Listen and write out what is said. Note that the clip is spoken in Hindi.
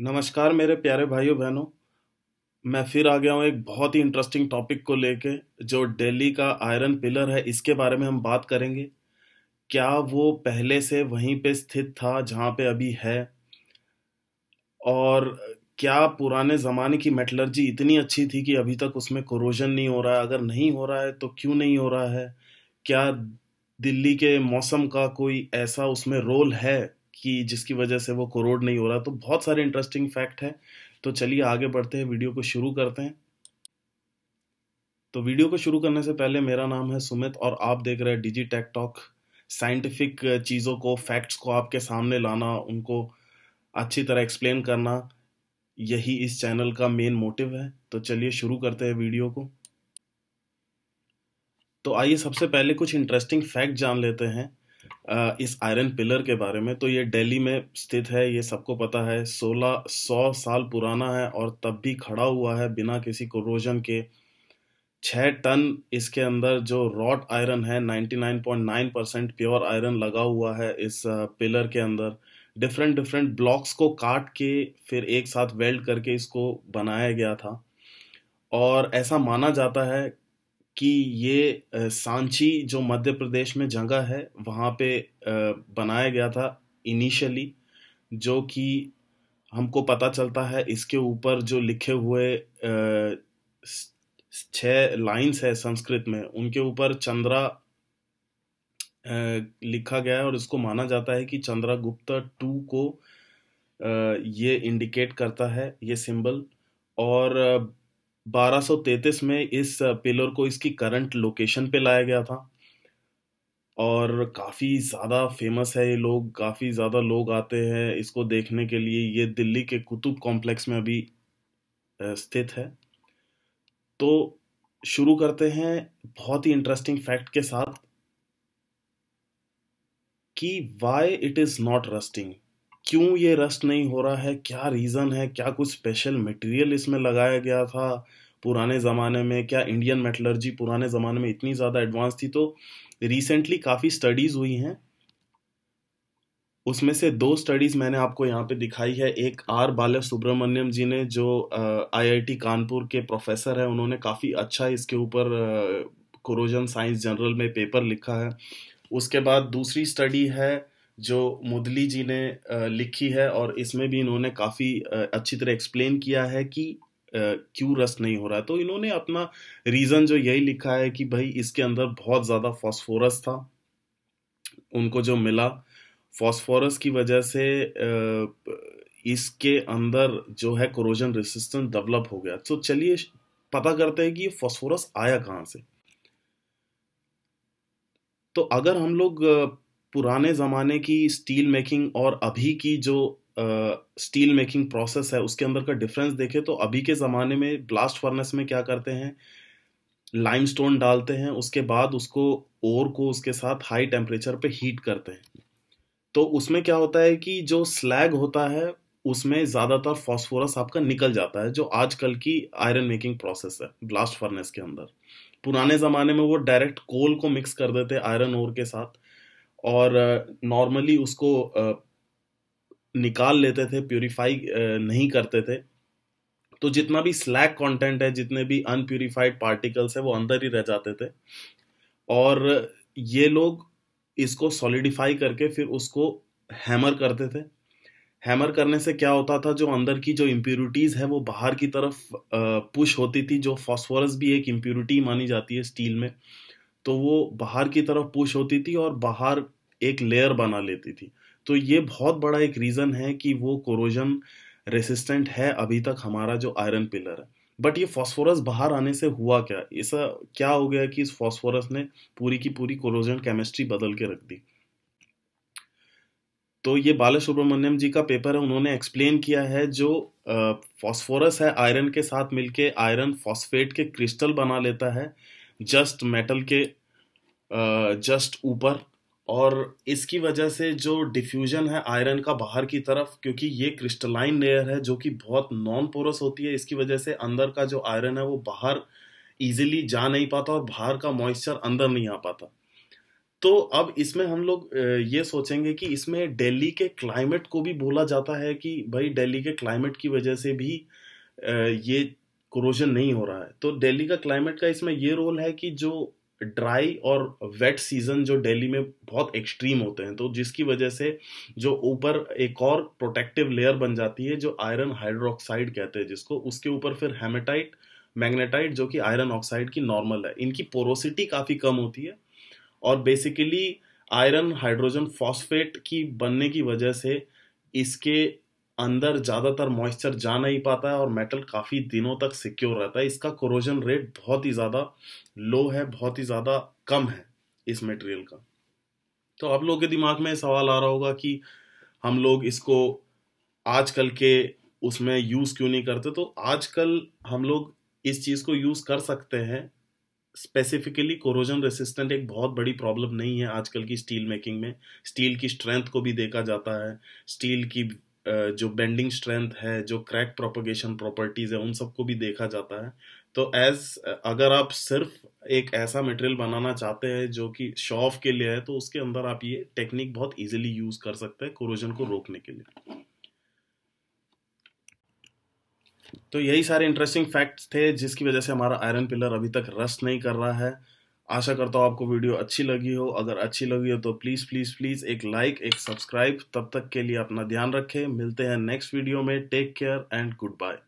नमस्कार मेरे प्यारे भाइयों, बहनों। मैं फिर आ गया हूँ एक बहुत ही इंटरेस्टिंग टॉपिक को लेके, जो दिल्ली का आयरन पिलर है, इसके बारे में हम बात करेंगे। क्या वो पहले से वहीं पे स्थित था, जहाँ पे अभी है? और क्या पुराने ज़माने की मेटलर्जी इतनी अच्छी थी कि अभी तक उसमें कोरोजन नहीं हो रहा है? अगर नहीं हो रहा है तो क्यों नहीं हो रहा है? क्या दिल्ली के मौसम का कोई ऐसा उसमें रोल है? कि जिसकी वजह से वो कोरोड नहीं हो रहा। तो बहुत सारे इंटरेस्टिंग फैक्ट है। तो चलिए आगे बढ़ते हैं वीडियो को शुरू करते हैं। तो वीडियो को शुरू करने से पहले मेरा नाम है सुमित और आप देख रहे हैं डिजी टेक टॉक साइंटिफिक चीज़ों को फैक्ट्स को आपके सामने लाना, उनको अच्छी तरह एक्सप्लेन करना, यही इस चैनल का मेन मोटिव है। तो चलिए शुरू करते हैं वीडियो को। तो आइए सबसे पहले कुछ इंटरेस्टिंग फैक्ट जान लेते हैं। इस आयरन पिलर के बारे में तो ये दिल्ली में स्थित है, ये सबको पता है। सोलह सौ साल पुराना है और तब भी खड़ा हुआ है बिना किसी कोरोजन के। छः टन इसके अंदर जो रॉट आयरन है 99.9 परसेंट प्योर आयरन लगा हुआ है इस पिलर के अंदर। डिफरेंट डिफरेंट ब्लॉक्स को काट के फिर एक साथ वेल्ड करके इसको बनाया गया था। और ऐसा माना जाता है कि ये सांची जो मध्य प्रदेश में जगह है, वहाँ पे बनाया गया था इनिशियली जो कि हमको पता चलता है इसके ऊपर जो लिखे हुए छह लाइंस है संस्कृत में। उनके ऊपर चंद्रा लिखा गया है और इसको माना जाता है कि चंद्रा गुप्ता टू को ये इंडिकेट करता है, ये सिंबल और 1233 में इस पिलर को इसकी करंट लोकेशन पे लाया गया था। और काफ़ी ज़्यादा फ़ेमस है ये लोग, काफ़ी ज़्यादा लोग आते हैं इसको देखने के लिए। ये दिल्ली के कुतुब कॉम्प्लेक्स में अभी स्थित है। तो शुरू करते हैं बहुत ही इंटरेस्टिंग फैक्ट के साथ कि why it is not rusting क्यों ये रस्ट नहीं हो रहा है? क्या रीज़न है? क्या कुछ स्पेशल मटेरियल इसमें लगाया गया था पुराने ज़माने में? क्या इंडियन मेटलर्जी पुराने ज़माने में इतनी ज़्यादा एडवांस थी? तो रिसेंटली काफ़ी स्टडीज़ हुई हैं। उसमें से दो स्टडीज़ मैंने आपको यहाँ पे दिखाई है। एक आर बाला सुब्रमण्यम जी ने, जो आईआईटी कानपुर के प्रोफेसर है, उन्होंने काफ़ी अच्छा इसके ऊपर कोरोजन साइंस जर्नल में पेपर लिखा है। उसके बाद दूसरी स्टडी है जो मुदली जी ने लिखी है और इसमें भी इन्होंने काफ़ी अच्छी तरह एक्सप्लेन किया है कि क्यों रस नहीं हो रहा। तो इन्होंने अपना रीज़न जो यही लिखा है कि भाई इसके अंदर बहुत ज़्यादा फॉस्फोरस था। उनको जो मिला फॉस्फोरस की वजह से इसके अंदर जो है कोरोजन रेसिस्टेंस डेवलप हो गया। तो चलिए पता करते हैं कि ये फॉस्फोरस आया कहाँ से। तो अगर हम लोग पुराने ज़माने की स्टील मेकिंग और अभी की जो स्टील मेकिंग प्रोसेस है, उसके अंदर का डिफरेंस देखें तो अभी के ज़माने में ब्लास्ट फर्नेस में क्या करते हैं? लाइमस्टोन डालते हैं, उसके बाद उसको ओर को उसके साथ हाई टेम्परेचर पे हीट करते हैं। तो उसमें क्या होता है कि जो स्लैग होता है, उसमें ज़्यादातर फॉस्फोरस आपका निकल जाता है, जो आजकल की आयरन मेकिंग प्रोसेस है ब्लास्ट फर्नेस के अंदर। पुराने ज़माने में वो डायरेक्ट कोल को मिक्स कर देते आयरन ओर के साथ। और नॉर्मली उसको निकाल लेते थे प्यूरिफाई नहीं करते थे। तो जितना भी स्लैक कंटेंट है, जितने भी अनप्यूरिफाइड पार्टिकल्स है, वो अंदर ही रह जाते थे। और ये लोग इसको सॉलिडिफाई करके फिर उसको हैमर करते थे। हैमर करने से क्या होता था, जो अंदर की जो इम्प्यूरिटीज है, वो बाहर की तरफ़ पुश होती थी, जो फॉस्फोरस भी एक इम्प्यूरिटी मानी जाती है स्टील में। तो वो बाहर की तरफ़ पुश होती थी और बाहर एक लेयर बना लेती थी। तो ये बहुत बड़ा एक रीज़न है कि वो कोरोजन रेसिस्टेंट है अभी तक हमारा जो आयरन पिलर है। बट ये फॉस्फोरस बाहर आने से हुआ क्या? ऐसा क्या हो गया कि इस फॉस्फोरस ने पूरी की पूरी कोरोजन केमिस्ट्री बदल के रख दी? तो ये बाला सुब्रमण्यम जी का पेपर है, उन्होंने एक्सप्लेन किया है जो फॉस्फोरस है आयरन के साथ मिलके आयरन फॉस्फेट के क्रिस्टल बना लेता है। जस्ट मेटल के जस्ट ऊपर। और इसकी वजह से जो डिफ्यूजन है आयरन का बाहर की तरफ़, क्योंकि ये क्रिस्टलाइन लेयर है जो कि बहुत नॉन पोरस होती है, इसकी वजह से अंदर का जो आयरन है वो बाहर इजीली जा नहीं पाता और बाहर का मॉइस्चर अंदर नहीं आ पाता। तो अब इसमें हम लोग ये सोचेंगे कि इसमें दिल्ली के क्लाइमेट को भी बोला जाता है कि भाई दिल्ली के क्लाइमेट की वजह से भी ये कोरोजन नहीं हो रहा है। तो दिल्ली का क्लाइमेट का इसमें ये रोल है कि जो ड्राई और वेट सीज़न जो दिल्ली में बहुत एक्सट्रीम होते हैं तो जिसकी वजह से जो ऊपर एक और प्रोटेक्टिव लेयर बन जाती है, जो आयरन हाइड्रोक्साइड कहते हैं जिसको, उसके ऊपर फिर हेमेटाइट मैग्नेटाइट जो कि आयरन ऑक्साइड की नॉर्मल है। इनकी पोरोसिटी काफ़ी कम होती है और बेसिकली आयरन हाइड्रोजन फॉस्फेट की बनने की वजह से इसके अंदर ज़्यादातर मॉइस्चर जा नहीं पाता है और मेटल काफ़ी दिनों तक सिक्योर रहता है। इसका कोरोजन रेट बहुत ही ज़्यादा लो है, बहुत ही ज़्यादा कम है इस मटेरियल का। तो आप लोगों के दिमाग में सवाल आ रहा होगा कि हम लोग इसको आजकल के उसमें यूज़ क्यों नहीं करते? तो आजकल हम लोग इस चीज़ को यूज़ कर सकते हैं। स्पेसिफिकली कोरोजन रेसिस्टेंट एक बहुत बड़ी प्रॉब्लम नहीं है आजकल की स्टील मेकिंग में। स्टील की स्ट्रेंथ को भी देखा जाता है। स्टील की जो बेंडिंग स्ट्रेंथ है, जो क्रैक प्रोपोगेशन प्रॉपर्टीज़ है, उन सबको भी देखा जाता है। तो एज अगर आप सिर्फ़ एक ऐसा मटेरियल बनाना चाहते हैं जो कि शो ऑफ़ के लिए है तो उसके अंदर आप ये टेक्निक बहुत इजीली यूज़ कर सकते हैं कोरोजन को रोकने के लिए। तो यही सारे इंटरेस्टिंग फैक्ट्स थे, जिसकी वजह से हमारा आयरन पिलर अभी तक रस्ट नहीं कर रहा है। आशा करता हूँ आपको वीडियो अच्छी लगी हो। अगर अच्छी लगी हो तो प्लीज़ प्लीज़ प्लीज़ एक लाइक एक सब्सक्राइब तब तक के लिए अपना ध्यान रखें। मिलते हैं नेक्स्ट वीडियो में। Take care and goodbye